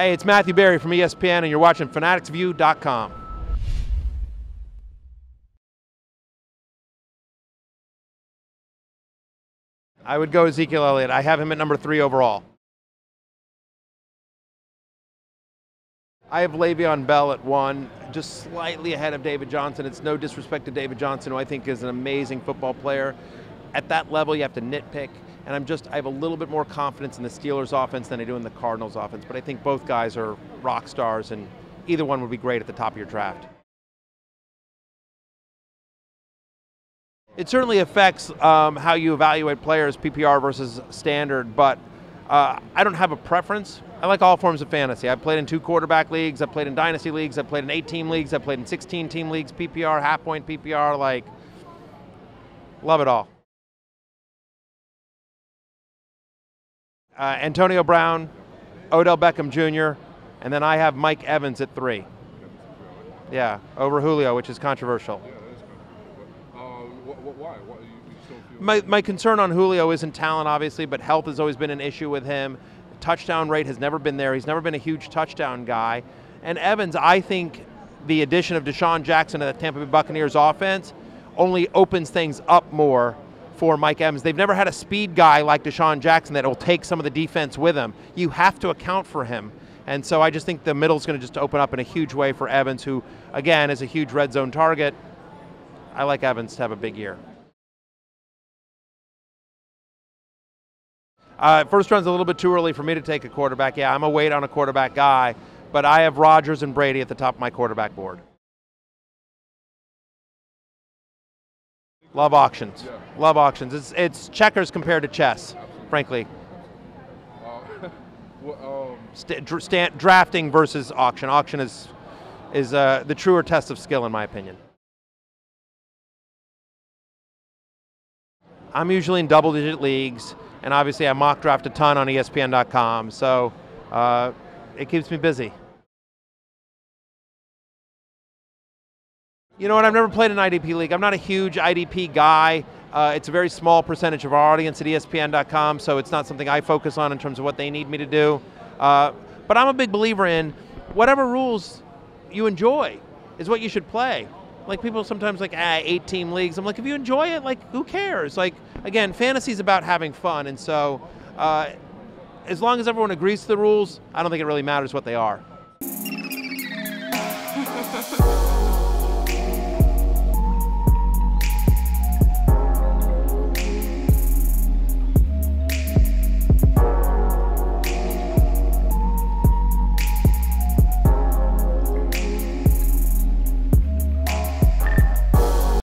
Hey, it's Matthew Berry from ESPN, and you're watching FanaticsView.com. I would go Ezekiel Elliott. I have him at number three overall. I have Le'Veon Bell at one, just slightly ahead of David Johnson. It's no disrespect to David Johnson, who I think is an amazing football player. At that level, you have to nitpick, and I'm just I have a little bit more confidence in the Steelers' offense than I do in the Cardinals' offense. But I think both guys are rock stars, and either one would be great at the top of your draft. It certainly affects um, how you evaluate players, PPR versus standard, but uh, I don't have a preference. I like all forms of fantasy. I've played in two quarterback leagues, I've played in dynasty leagues, I've played in eight team leagues, I've played in 16 team leagues, PPR, half point PPR, like, love it all. Uh, Antonio Brown, Odell Beckham Jr., and then I have Mike Evans at three. Yeah, over Julio, which is controversial. My, my concern on Julio isn't talent, obviously, but health has always been an issue with him. Touchdown rate has never been there. He's never been a huge touchdown guy. And Evans, I think the addition of DeSean Jackson to the Tampa Bay Buccaneers offense only opens things up more for Mike Evans. They've never had a speed guy like DeSean Jackson that will take some of the defense with him. You have to account for him. And so I just think the middle is going to just open up in a huge way for Evans, who, again, is a huge red zone target. I like Evans to have a big year. Uh, first round's a little bit too early for me to take a quarterback. Yeah, I'm a wait on a quarterback guy, but I have Rodgers and Brady at the top of my quarterback board. Love auctions. Yeah. Love auctions. It's, it's checkers compared to chess, Absolutely. frankly. Uh, well, um, St- dra- drafting versus auction. Auction is is uh, the truer test of skill, in my opinion. I'm usually in double digit leagues and obviously I mock draft a ton on ESPN.com, so uh, it keeps me busy. You know what? I've never played an IDP league. I'm not a huge IDP guy. Uh, it's a very small percentage of our audience at ESPN.com, so it's not something I focus on in terms of what they need me to do. Uh, but I'm a big believer in whatever rules you enjoy is what you should play. Like people sometimes like, ah, eight team leagues. I'm like, if you enjoy it, like, who cares? Like, again, fantasy is about having fun, and so uh, as long as everyone agrees to the rules, I don't think it really matters what they are.